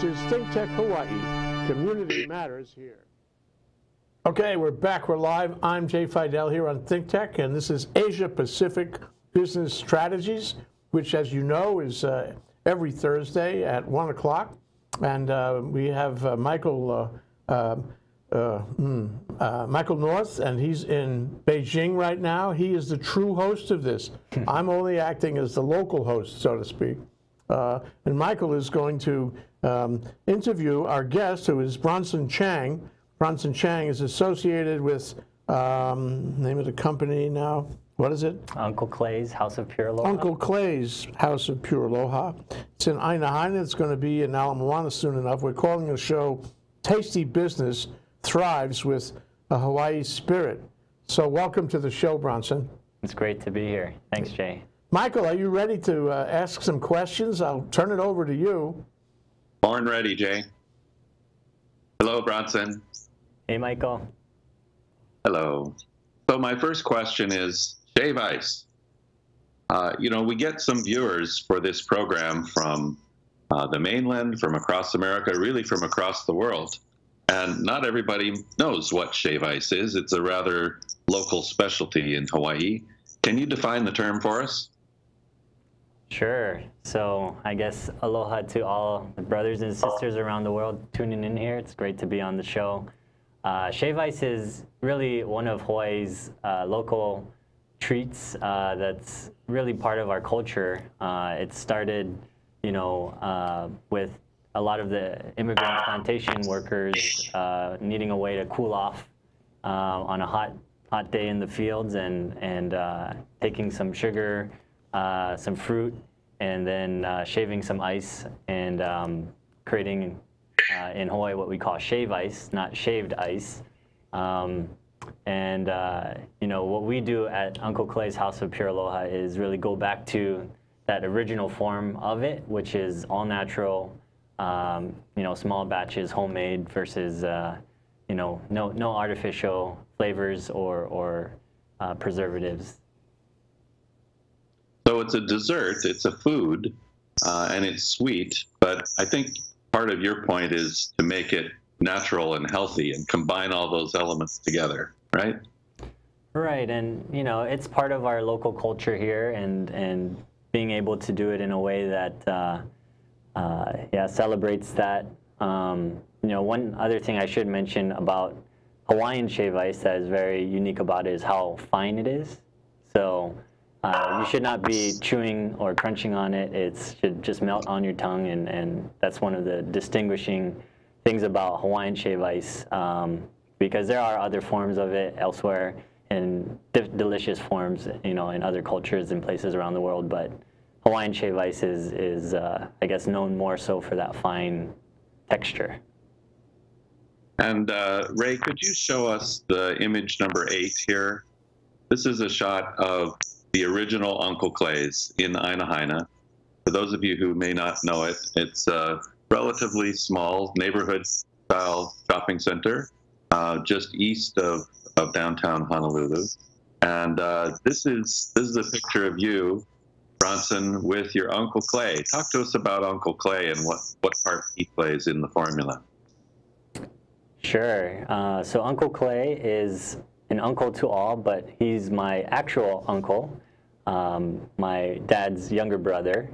This is Think Tech Hawaii. Community matters here. Okay, we're back. We're live. I'm Jay Fidel here on Think Tech, and this is Asia Pacific Business Strategies, which, as you know, is uh, every Thursday at 1 o'clock. And uh, we have uh, Michael. Uh, uh, uh, mm, uh, Michael North, and he's in Beijing right now. He is the true host of this. I'm only acting as the local host, so to speak. Uh, and Michael is going to um, interview our guest, who is Bronson Chang. Bronson Chang is associated with um, name of the company now. What is it? Uncle Clay's House of Pure Aloha. Uncle Clay's House of Pure Aloha. It's in Aina Haina. It's going to be in Ala Moana soon enough. We're calling the show Tasty Business thrives with a Hawaii spirit. So welcome to the show, Bronson. It's great to be here. Thanks, Jay. Michael, are you ready to uh, ask some questions? I'll turn it over to you. Born ready, Jay. Hello, Bronson. Hey, Michael. Hello. So my first question is shave ice. Uh, you know, we get some viewers for this program from uh, the mainland, from across America, really from across the world. And not everybody knows what shave ice is. It's a rather local specialty in Hawaii. Can you define the term for us? Sure. So I guess aloha to all the brothers and sisters around the world tuning in here. It's great to be on the show. Uh, shave ice is really one of Hawaii's uh, local treats uh, that's really part of our culture. Uh, it started, you know, uh, with a lot of the immigrant plantation workers uh, needing a way to cool off on a hot hot day in the fields and and taking some sugar uh, some fruit, and then uh, shaving some ice and um, creating uh, in Hawaii what we call shave ice, not shaved ice. Um, and uh, you know what we do at Uncle Clay's House of Pure Aloha is really go back to that original form of it, which is all natural, um, you know, small batches, homemade versus uh, you know no no artificial flavors or or preservatives. So it's a dessert, it's a food, uh, and it's sweet. But I think part of your point is to make it natural and healthy and combine all those elements together, right? Right, and you know it's part of our local culture here, and and being able to do it in a way that uh, uh, yeah celebrates that. Um, you know, one other thing I should mention about Hawaiian shave ice that is very unique about it is how fine it is. So uh, you should not be chewing or crunching on it. It should just melt on your tongue, and, and that's one of the distinguishing things about Hawaiian shave ice, um, because there are other forms of it elsewhere in delicious forms, you know, in other cultures and places around the world. But Hawaiian shave ice is, is uh, I guess, known more so for that fine texture. And uh, Ray, could you show us the image number eight here? This is a shot of the original Uncle Clay's in Aina Haina. For those of you who may not know it, it's a relatively small neighborhood style shopping center uh, just east of, of downtown Honolulu. And uh, this is this is a picture of you, Bronson, with your Uncle Clay. Talk to us about Uncle Clay and what, what part he plays in the formula. Sure. Uh, so Uncle Clay is an uncle to all, but he's my actual uncle, um, my dad's younger brother.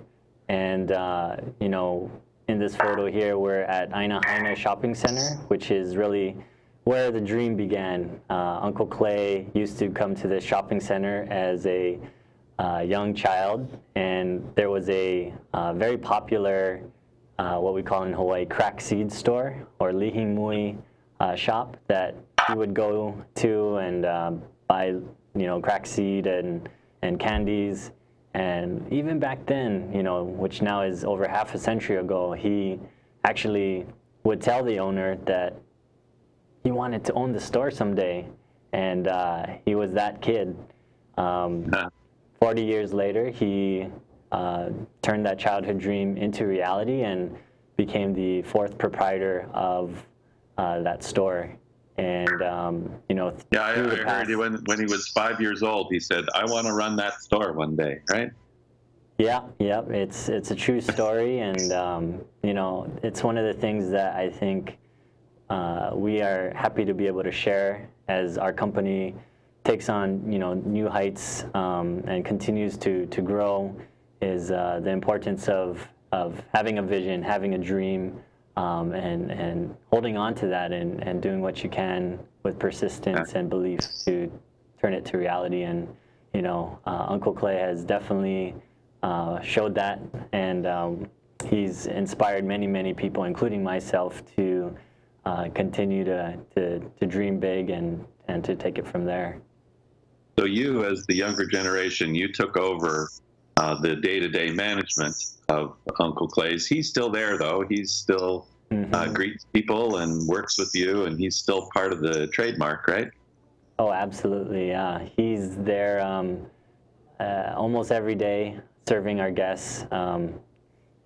And, uh, you know, in this photo here, we're at Aina Haina Shopping Center, which is really where the dream began. Uh, Uncle Clay used to come to this shopping center as a uh, young child, and there was a uh, very popular, uh, what we call in Hawaii, crack seed store or li hing mui uh, shop that he would go to and um, buy, you know, crack seed and, and candies. And even back then, you know, which now is over half a century ago, he actually would tell the owner that he wanted to own the store someday. And uh, he was that kid. Um, 40 years later, he uh, turned that childhood dream into reality and became the fourth proprietor of uh, that store. And um, you know, yeah, I, I heard when when he was five years old, he said, "I want to run that store one day." Right? Yeah, yeah, it's it's a true story, and um, you know, it's one of the things that I think uh, we are happy to be able to share as our company takes on you know new heights um, and continues to to grow. Is uh, the importance of of having a vision, having a dream, um, and and holding on to that, and and doing what you can with persistence and belief to turn it to reality. And you know, uh, Uncle Clay has definitely uh, showed that, and um, he's inspired many, many people, including myself, to uh, continue to, to, to dream big and, and to take it from there. So you, as the younger generation, you took over uh, the day-to-day management of Uncle Clay's. He's still there, though. He's still mm-hmm. uh, greets people and works with you, and he's still part of the trademark, right? Oh, absolutely. Yeah, he's there um, uh, almost every day serving our guests. Um,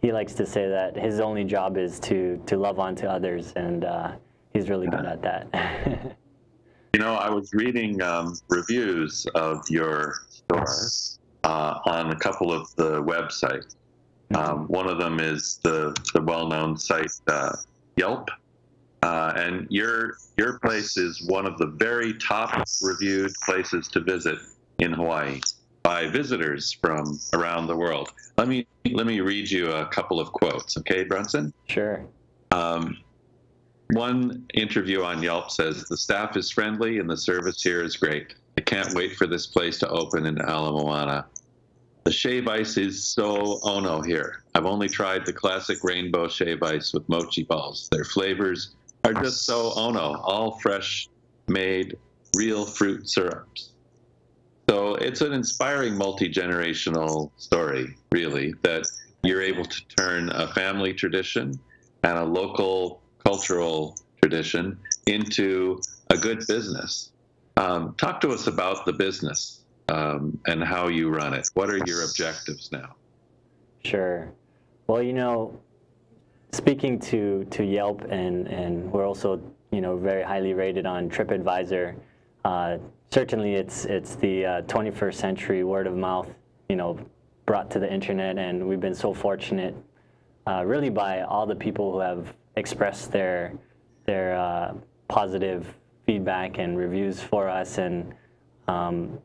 he likes to say that his only job is to to love on to others, and uh, he's really good at that. you know, I was reading um, reviews of your store uh, on a couple of the websites. Mm-hmm. Um, one of them is the the well-known site uh, Yelp, uh, and your your place is one of the very top reviewed places to visit in Hawaii by visitors from around the world. Let me let me read you a couple of quotes, okay, Bronson? Sure. Um, one interview on Yelp says the staff is friendly and the service here is great. I can't wait for this place to open in Ala Moana. The shave ice is so oh ono here. I've only tried the classic rainbow shave ice with mochi balls. Their flavors are just so oh ono, all fresh made, real fruit syrups. So it's an inspiring multi generational story, really, that you're able to turn a family tradition and a local cultural tradition into a good business. Um, talk to us about the business um, and how you run it. What are your objectives now? Sure. Well, you know, speaking to, to Yelp, and, and we're also you know very highly rated on TripAdvisor. Uh, certainly it's it's the uh, 21st century word of mouth, you know, brought to the internet, and we've been so fortunate, uh, really by all the people who have expressed their their uh, positive feedback and reviews for us, and um,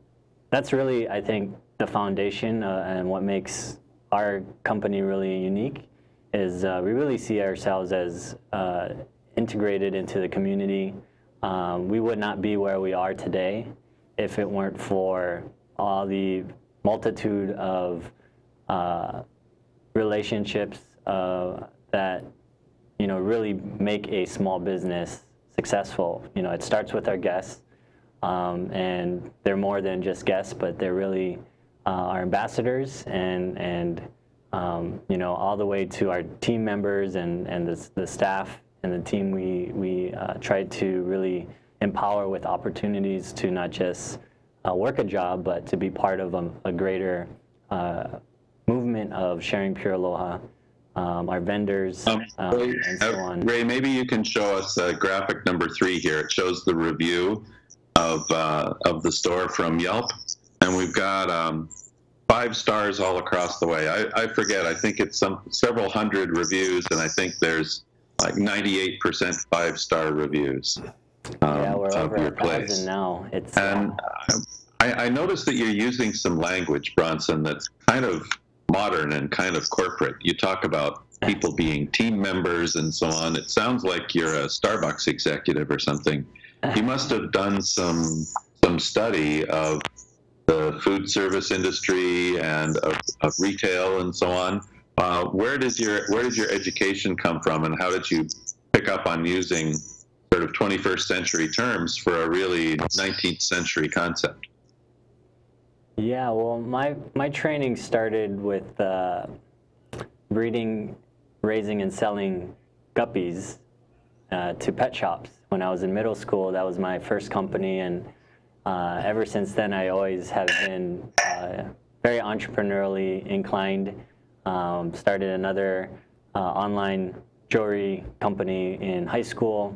that's really I think the foundation uh, and what makes our company really unique is uh, we really see ourselves as uh, integrated into the community. Um, we would not be where we are today if it weren't for all the multitude of uh, relationships uh, that you know really make a small business successful. You know, it starts with our guests, um, and they're more than just guests, but they're really uh, our ambassadors and and um, you know all the way to our team members and and the, the staff and the team. We we uh, tried to really empower with opportunities to not just uh, work a job, but to be part of a, a greater uh, movement of sharing pure aloha. Um, our vendors um, um, and so on. Ray, maybe you can show us uh, graphic number three here. It shows the review of uh, of the store from Yelp, and we've got um, five stars all across the way. I, I forget. I think it's some several hundred reviews, and I think there's like 98% five star reviews um, yeah, we're over a thousand now. It's and uh, I, I noticed that you're using some language, Bronson, that's kind of modern and kind of corporate. You talk about people being team members and so on. It sounds like you're a Starbucks executive or something. You must have done some some study of the food service industry and of, of retail and so on. Uh, where does your where does your education come from, and how did you pick up on using sort of 21st century terms for a really 19th century concept. Yeah, well, my my training started with uh, breeding, raising, and selling guppies uh, to pet shops when I was in middle school. That was my first company, and uh, ever since then, I always have been uh, very entrepreneurially inclined. Um, started another uh, online jewelry company in high school.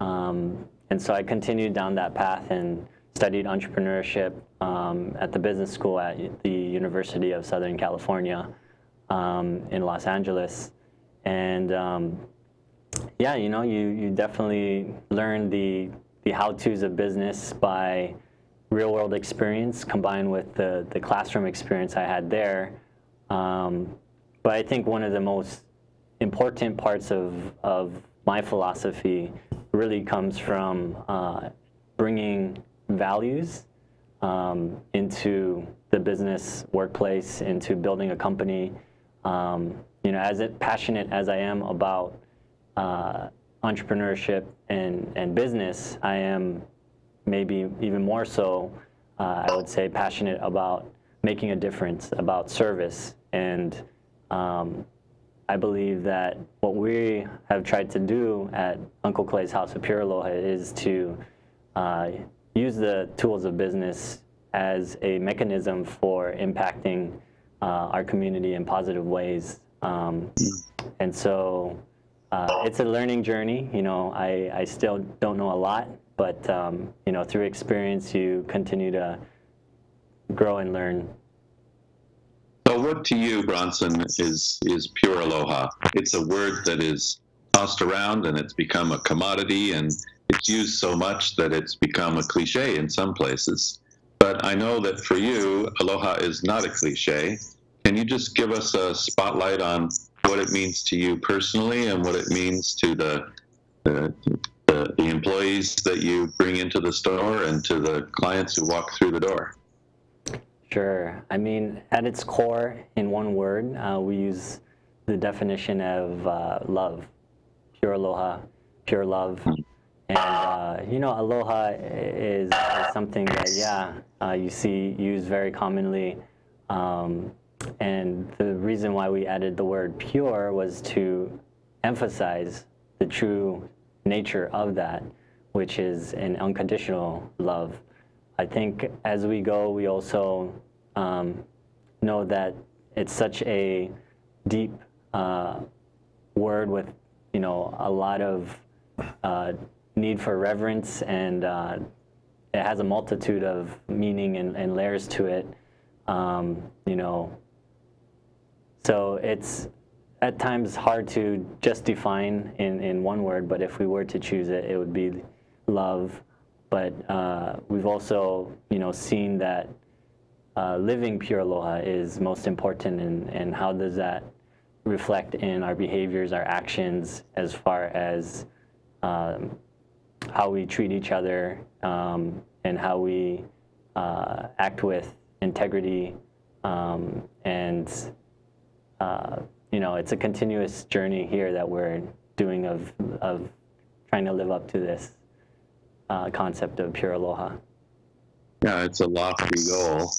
Um, and so I continued down that path and studied entrepreneurship um, at the business school at the University of Southern California um, in Los Angeles. And um, yeah, you know, you, you definitely learn the, the how-tos of business by real world experience combined with the, the classroom experience I had there. Um, but I think one of the most important parts of, of my philosophy really comes from uh, bringing values um, into the business workplace, into building a company. Um, you know, as it, passionate as I am about uh, entrepreneurship and, and business, I am maybe even more so, uh, I would say, passionate about making a difference, about service. And um, I believe that what we have tried to do at Uncle Clay's House of Pure Aloha is to uh, use the tools of business as a mechanism for impacting uh, our community in positive ways. Um, and so uh, it's a learning journey. You know, I, I still don't know a lot, but um, you know, through experience, you continue to grow and learn. So, what to you, Bronson, is is pure aloha? It's a word that is tossed around, and it's become a commodity, and it's used so much that it's become a cliche in some places. But I know that for you, aloha is not a cliche. Can you just give us a spotlight on what it means to you personally and what it means to the, the, the, the employees that you bring into the store and to the clients who walk through the door? Sure. I mean, at its core, in one word, uh, we use the definition of uh, love, pure aloha, pure love. And, uh, you know, aloha is, is something that, yeah, uh, you see used very commonly. Um, and the reason why we added the word pure was to emphasize the true nature of that, which is an unconditional love. I think as we go, we also um, know that it's such a deep uh, word with, you know, a lot of uh, need for reverence, and uh, it has a multitude of meaning and, and layers to it. Um, you know, so it's at times hard to just define in, in one word, but if we were to choose it, it would be love. But uh, we've also, you know, seen that uh, living pure aloha is most important, and, and how does that reflect in our behaviors, our actions, as far as um, how we treat each other um, and how we uh, act with integrity um, and uh, you know, it's a continuous journey here that we're doing of, of trying to live up to this uh, concept of pure aloha. Yeah, it's a lofty goal.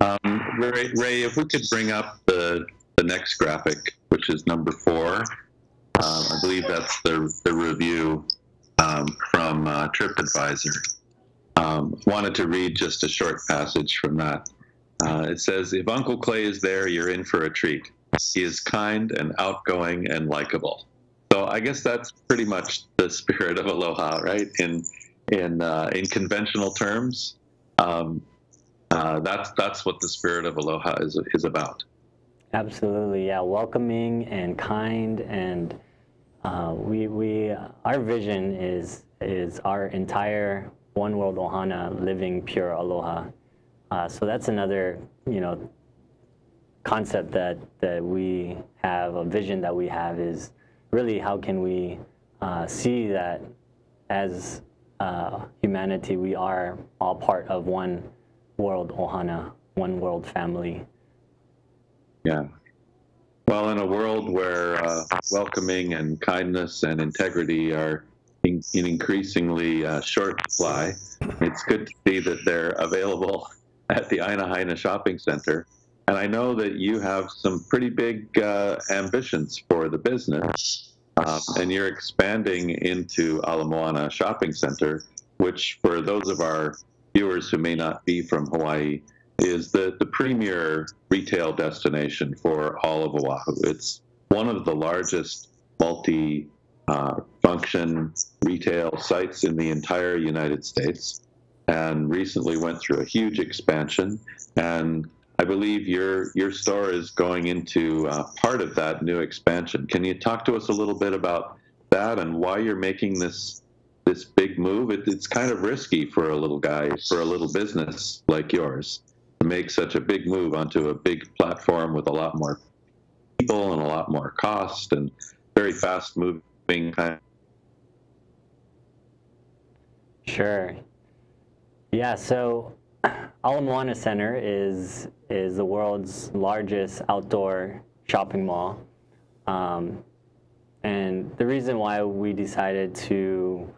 Um, Ray, Ray, if we could bring up the, the next graphic, which is number four. Um, I believe that's the, the review um, from uh, TripAdvisor. Um, wanted to read just a short passage from that. Uh, it says, If Uncle Clay is there, you're in for a treat. He is kind and outgoing and likable. So I guess that's pretty much the spirit of aloha, right? In in uh, in conventional terms, um, uh, that's that's what the spirit of aloha is is about. Absolutely, yeah. Welcoming and kind, and uh, we we our vision is is our entire one world ohana living pure aloha. Uh, so that's another you know concept that, that we have, a vision that we have is really how can we uh, see that as uh, humanity, we are all part of one world ohana, one world family. Yeah. Well, in a world where uh, welcoming and kindness and integrity are in, in increasingly uh, short supply, it's good to see that they're available at the Aina Haina Shopping Center. And I know that you have some pretty big uh, ambitions for the business, um, and you're expanding into Ala Moana Shopping Center, which, for those of our viewers who may not be from Hawaii, is the, the premier retail destination for all of Oahu. It's one of the largest multi uh, function retail sites in the entire United States. and recently went through a huge expansion. And I believe your your store is going into uh, part of that new expansion. Can you talk to us a little bit about that and why you're making this this big move? It, it's kind of risky for a little guy, for a little business like yours, make such a big move onto a big platform with a lot more people and a lot more cost and very fast moving kind. Sure. Yeah. So Ala Moana Center is is the world's largest outdoor shopping mall. Um, and the reason why we decided to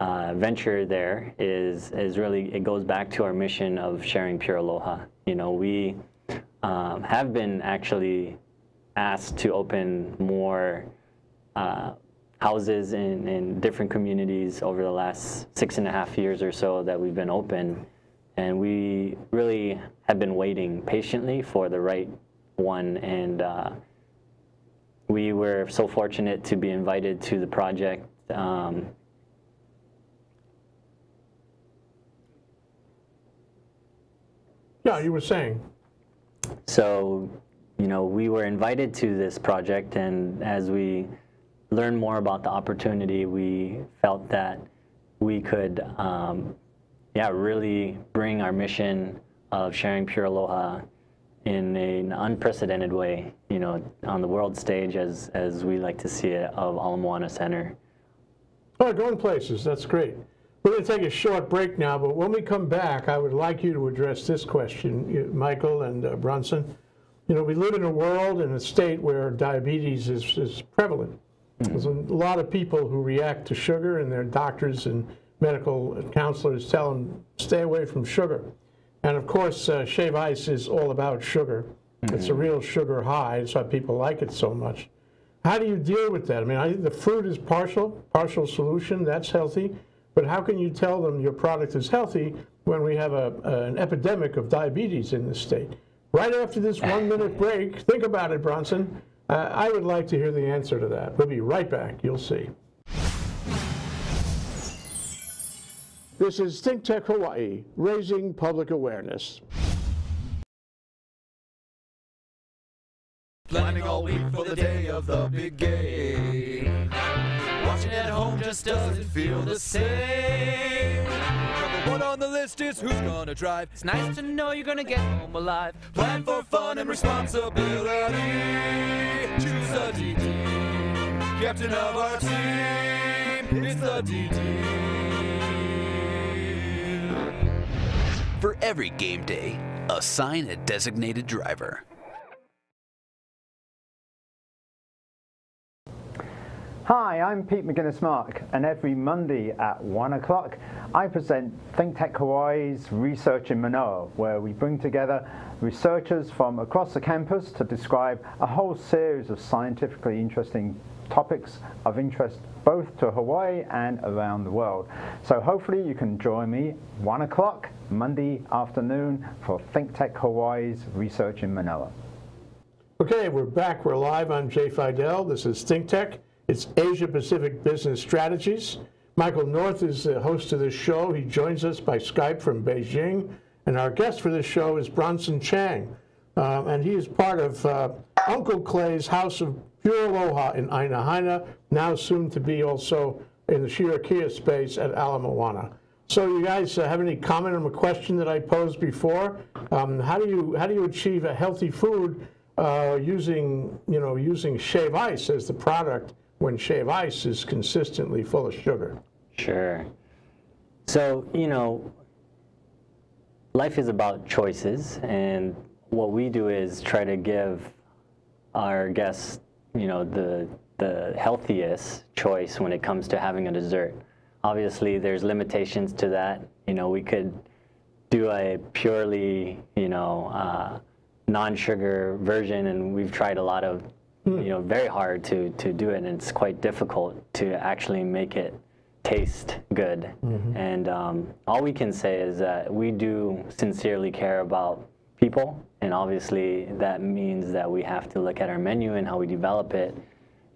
uh, venture there is is really it goes back to our mission of sharing pure aloha. You know, we um, have been actually asked to open more uh, houses in, in different communities over the last six and a half years or so that we've been open. And we really have been waiting patiently for the right one. And uh, we were so fortunate to be invited to the project. Um, Yeah, you were saying. So, you know, we were invited to this project, and as we learned more about the opportunity, we felt that we could, um, yeah, really bring our mission of sharing pure aloha in an unprecedented way, you know, on the world stage, as as we like to see it, of Ala Moana Center. Oh, going places. That's great. We're going to take a short break now, but when we come back, I would like you to address this question, Michael and uh, Bronson. You know, we live in a world and a state where diabetes is, is prevalent. There's a lot of people who react to sugar, and their doctors and medical counselors tell them stay away from sugar. And of course, uh, shave ice is all about sugar. It's a real sugar high. That's why people like it so much. How do you deal with that? I mean, I, the fruit is partial, partial solution. That's healthy. But how can you tell them your product is healthy when we have a, an epidemic of diabetes in this state? Right after this one minute break, think about it, Bronson. Uh, I would like to hear the answer to that. We'll be right back. You'll see. This is Think Tech Hawaii, raising public awareness. Planning all week for the day of the big game. Watching at home just doesn't feel the same. Number one on the list is who's gonna drive. It's nice to know you're gonna get home alive. Plan for fun and responsibility. Choose the DD, captain of our team. It's the DD. For every game day, assign a designated driver. Hi, I'm Pete Mouginis-Mark, and every Monday at 1 o'clock, I present Think Tech Hawaii's Research in Manoa, where we bring together researchers from across the campus to describe a whole series of scientifically interesting topics of interest both to Hawaii and around the world. So hopefully you can join me 1 o'clock Monday afternoon for Think Tech Hawaii's Research in Manoa. Okay, we're back. We're live. I'm Jay Fidel. This is Think Tech. It's Asia Pacific Business Strategies. Michael North is the host of this show. He joins us by Skype from Beijing. And our guest for this show is Bronson Chang. Um, and he is part of uh, Uncle Clay's House of Pure Aloha in Aina Haina, now soon to be also in the Shirokiya space at Ala Moana. So you guys uh, have any comment on a question that I posed before? Um, how do you how do you achieve a healthy food uh, using you know using shave ice as the product when shave ice is consistently full of sugar? Sure. So, you know, life is about choices, and what we do is try to give our guests, you know, the the healthiest choice when it comes to having a dessert. Obviously, there's limitations to that. You know, we could do a purely, you know, uh, non-sugar version, and we've tried a lot of, you know, very hard to to do it, and it's quite difficult to actually make it taste good. And um, all we can say is that we do sincerely care about people, and obviously that means that we have to look at our menu and how we develop it.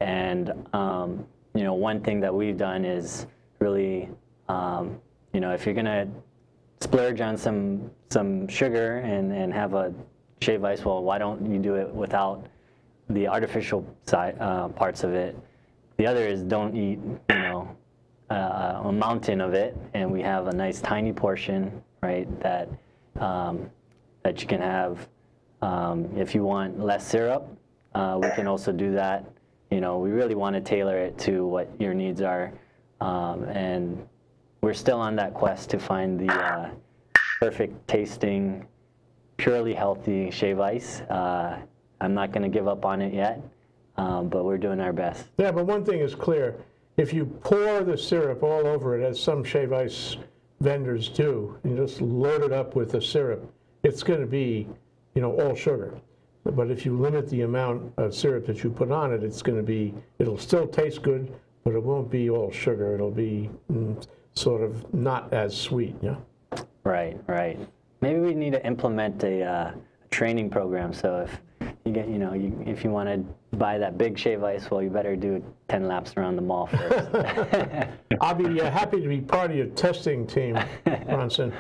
And um, you know, one thing that we've done is really, um, you know, if you're gonna splurge on some some sugar and, and have a shave ice, well, why don't you do it without the artificial side, uh, parts of it? The other is don't eat, you know, uh, a mountain of it, and we have a nice tiny portion, right? That um, that you can have. Um, if you want less syrup, uh, we can also do that. You know, we really want to tailor it to what your needs are, um, and we're still on that quest to find the uh, perfect tasting, purely healthy shave ice. I'm not going to give up on it yet, um, but we're doing our best. Yeah, but one thing is clear. If you pour the syrup all over it, as some shave ice vendors do, and just load it up with the syrup, it's going to be, you know, all sugar. But if you limit the amount of syrup that you put on it, it's going to be, it'll still taste good, but it won't be all sugar. It'll be mm, sort of not as sweet, yeah? Right, right. Maybe we need to implement a uh, training program. So if you get, you know, you, if you want to buy that big shave ice, well, you better do 10 laps around the mall first. I'll be uh, happy to be part of your testing team, Bronson.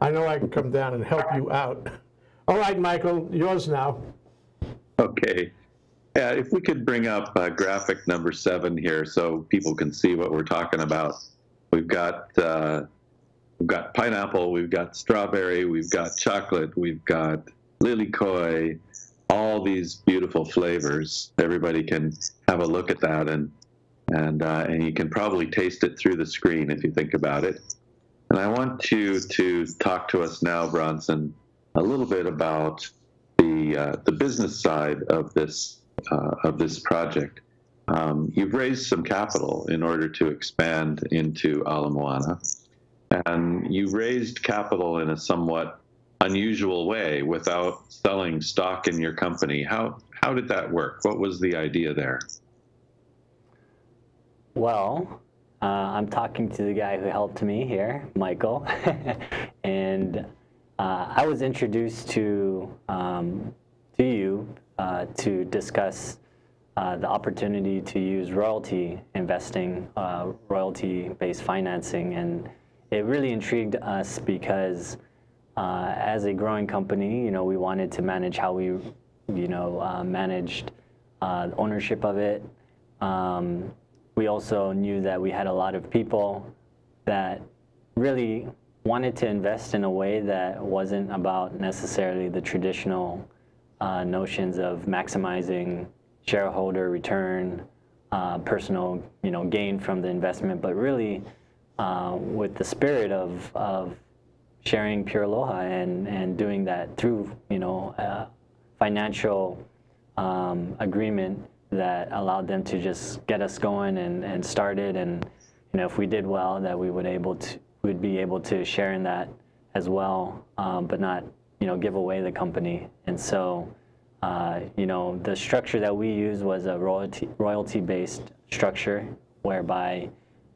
I know I can come down and help you out. All right, Michael, yours now. Okay. Yeah, if we could bring up uh, graphic number seven here so people can see what we're talking about. We've got uh, we've got pineapple, we've got strawberry, we've got chocolate, we've got lilikoi, all these beautiful flavors. Everybody can have a look at that, and and uh, and you can probably taste it through the screen if you think about it. And I want you to talk to us now, Bronson, a little bit about the uh, the business side of this uh, of this project. Um, you've raised some capital in order to expand into Ala Moana, and you raised capital in a somewhat unusual way without selling stock in your company. How how did that work? What was the idea there? Well, uh, I'm talking to the guy who helped me here, Michael, and uh, I was introduced to um, to you uh, to discuss uh, the opportunity to use royalty investing, uh, royalty-based financing, and it really intrigued us because uh, as a growing company, you know, we wanted to manage how we, you know, uh, managed ownership of it. Um, we also knew that we had a lot of people that really wanted to invest in a way that wasn't about necessarily the traditional uh, notions of maximizing shareholder return, uh, personal you know gain from the investment, but really uh, with the spirit of, of sharing pure aloha and, and doing that through you know financial um, agreement that allowed them to just get us going and, and started and you know if we did well that we would able to we'd be able to share in that as well, um, but not you know give away the company. And so, uh, you know, the structure that we used was a royalty royalty based structure, whereby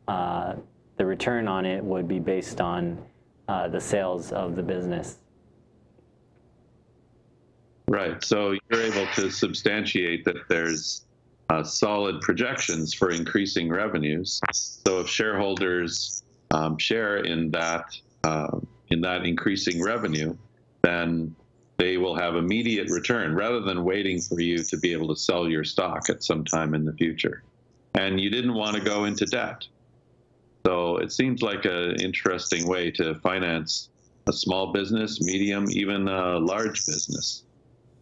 uh, the return on it would be based on uh, the sales of the business. Right. So you're able to substantiate that there's uh, solid projections for increasing revenues. So if shareholders um, share in that uh, in that increasing revenue, then they will have immediate return rather than waiting for you to be able to sell your stock at some time in the future. And you didn't want to go into debt. So it seems like an interesting way to finance a small business, medium, even a large business.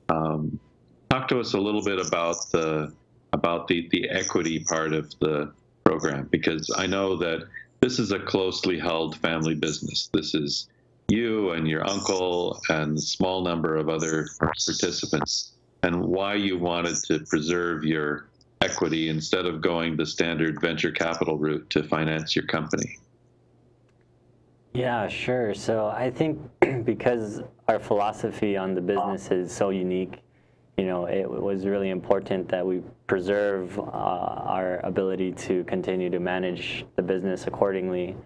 Um, talk to us a little bit about the about the, the equity part of the program because I know that this is a closely held family business. This is you and your uncle and a small number of other participants, and why you wanted to preserve your equity instead of going the standard venture capital route to finance your company. Yeah, sure. So I think because our philosophy on the business is so unique, you know, it was really important that we preserve uh, our ability to continue to manage the business accordingly.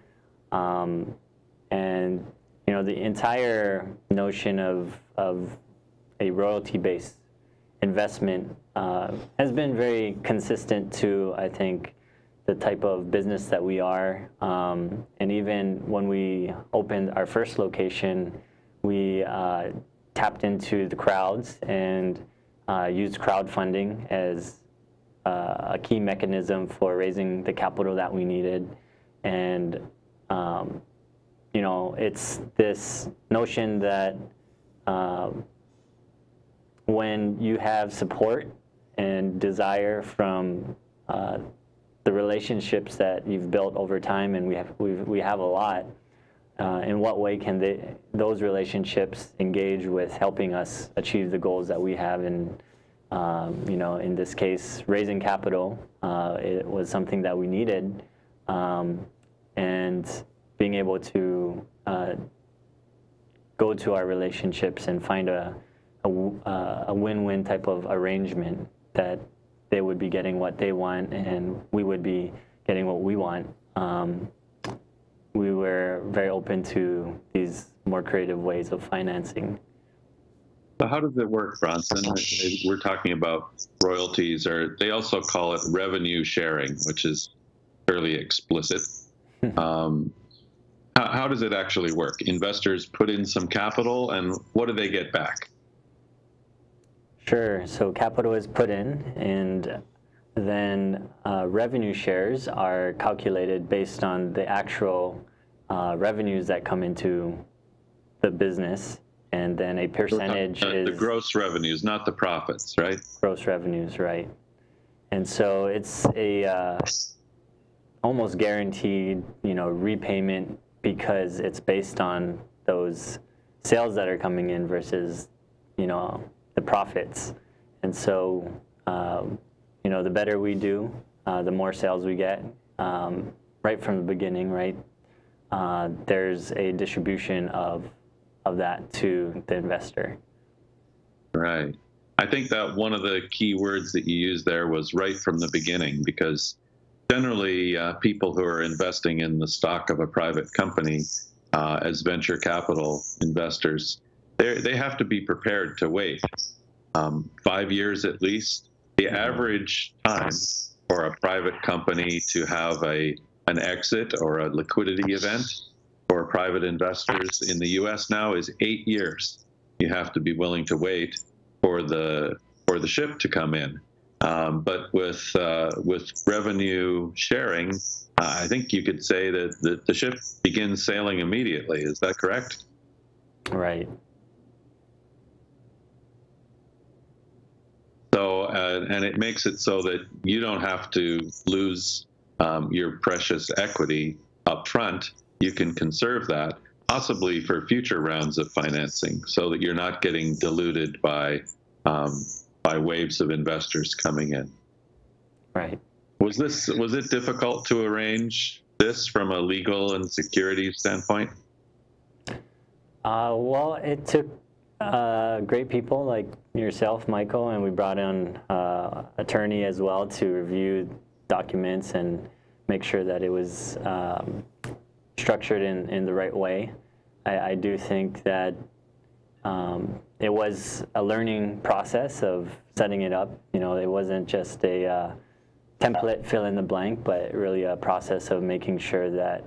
Um, and, you know, the entire notion of, of a royalty-based investment uh, has been very consistent to, I think, the type of business that we are. Um, and even when we opened our first location, we uh, tapped into the crowds and uh, used crowdfunding as uh, a key mechanism for raising the capital that we needed. And, um, you know, it's this notion that um, when you have support and desire from uh, the relationships that you've built over time, and we have we've, we have a lot. Uh, in what way can they, those relationships engage with helping us achieve the goals that we have? And um, you know, in this case, raising capital uh, it was something that we needed, um, and being able to uh, go to our relationships and find a, a, uh, a win-win type of arrangement that they would be getting what they want and we would be getting what we want. Um, we were very open to these more creative ways of financing. So how does it work, Bronson? We're talking about royalties, or they also call it revenue sharing, which is fairly explicit. um, how, how does it actually work? Investors put in some capital, and what do they get back? Sure. So capital is put in, and then uh, revenue shares are calculated based on the actual uh, revenues that come into the business, and then a percentage uh, is the gross revenues, not the profits, right? gross revenues, right? And so it's a uh, almost guaranteed, you know, repayment because it's based on those sales that are coming in versus, you know, the profits. And so, um, you know, the better we do, uh, the more sales we get um, right from the beginning, right? Uh, there's a distribution of, of that to the investor. Right. I think that one of the key words that you used there was right from the beginning, because generally uh, people who are investing in the stock of a private company uh, as venture capital investors, they have to be prepared to wait um, five years at least. The average time for a private company to have a an exit or a liquidity event for private investors in the U.S. now is eight years. You have to be willing to wait for the for the ship to come in. Um, but with uh, with revenue sharing, uh, I think you could say that the, the ship begins sailing immediately. Is that correct? Right. So, uh, and it makes it so that you don't have to lose um, your precious equity up front. You can conserve that, possibly for future rounds of financing, so that you're not getting diluted by um, by waves of investors coming in. Right. Was this was it difficult to arrange this from a legal and security standpoint? Uh, well, it took uh, great people like yourself, Michael, and we brought in uh, attorney as well to review documents and make sure that it was um, structured in, in the right way. I, I do think that um, it was a learning process of setting it up. You know, it wasn't just a uh, template fill in the blank, but really a process of making sure that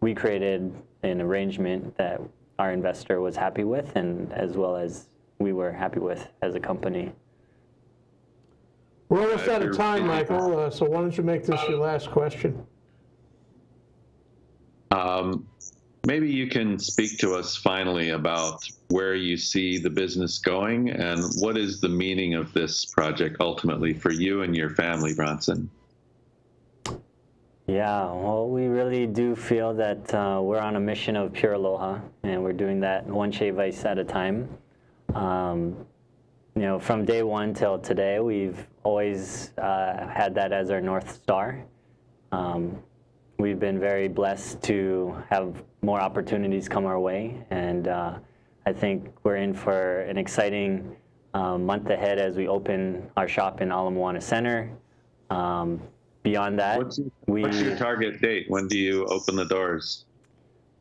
we created an arrangement that our investor was happy with, and as well as we were happy with as a company. We're almost out of time, Michael, uh, so why don't you make this your last question? Um, maybe you can speak to us finally about where you see the business going and what is the meaning of this project ultimately for you and your family, Bronson? Yeah, well, we really do feel that uh, we're on a mission of pure aloha, and we're doing that one shave ice at a time. Um, you know, from day one till today, we've always uh, had that as our north star. Um, we've been very blessed to have more opportunities come our way, and uh, I think we're in for an exciting um, month ahead as we open our shop in Ala Moana Center. Um, beyond that, we what's your target date? When do you open the doors?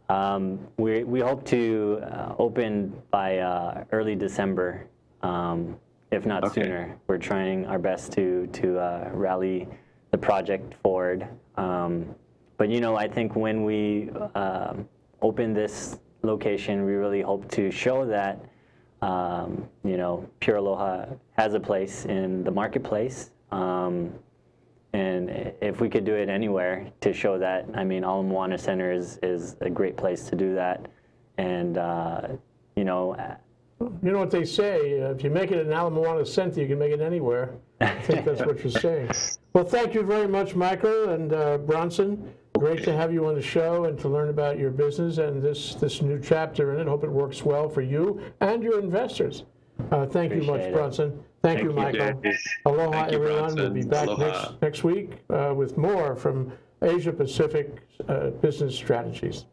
um, we we hope to uh, open by uh, early December, um, if not Okay. sooner. We're trying our best to to uh, rally the project forward. Um, but you know, I think when we um, open this location, we really hope to show that um, you know Pure Aloha has a place in the marketplace. And if we could do it anywhere to show that, I mean, Ala Moana Center is, is a great place to do that. And, uh, you know, You know what they say, uh, if you make it in Ala Moana Center, you can make it anywhere. I think that's what you're saying. Well, thank you very much, Michael and uh, Bronson. Great to have you on the show and to learn about your business and this, this new chapter in it. Hope it works well for you and your investors. Uh, Thank you much, it. Bronson. Thank you, Thank you, Michael. Jay. Aloha, Thank you, everyone. We'll be back Aloha. next, next week uh, with more from Asia Pacific uh, Business Strategies.